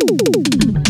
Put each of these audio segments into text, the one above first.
Thank you.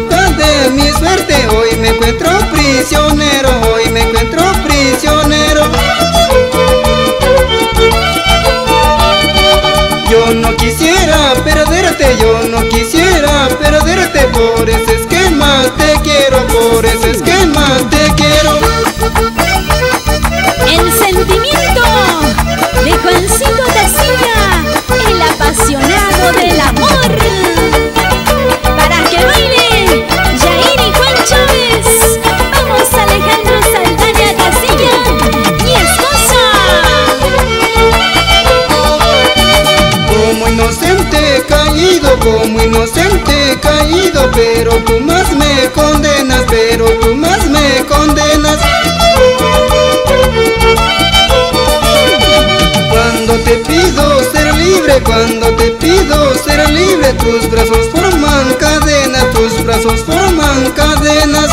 como inocente caído Pero tú más me condenas, pero tú más me condenas. Cuando te pido ser libre, cuando te pido ser libre Tus brazos forman cadenas, tus brazos forman cadenas.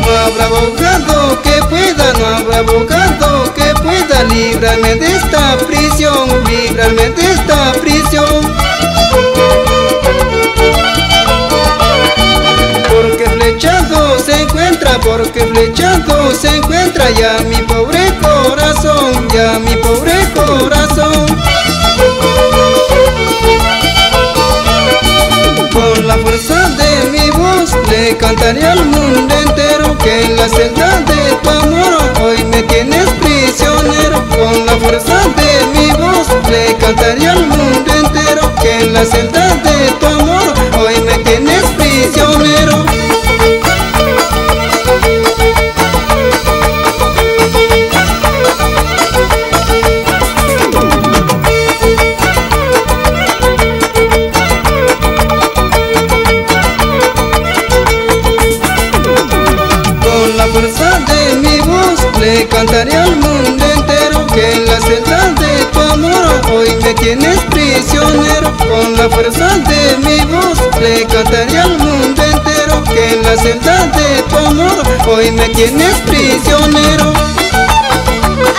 No habrá abogado que pueda, no habrá abogado que pueda librarme de librarme de esta prisión. Porque flechado se encuentra, porque flechado se encuentra ya mi pobre corazón, ya mi pobre corazón. Con la fuerza de mi voz le cantaré al mundo la celda de tu amor. Hoy me tienes prisionero. Con la fuerza de mi voz le cantaré al mundo entero que en la fuerza de mi voz le cantaré al mundo entero que en la celda de tu amor hoy me tienes prisionero.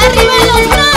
Arriba los brazos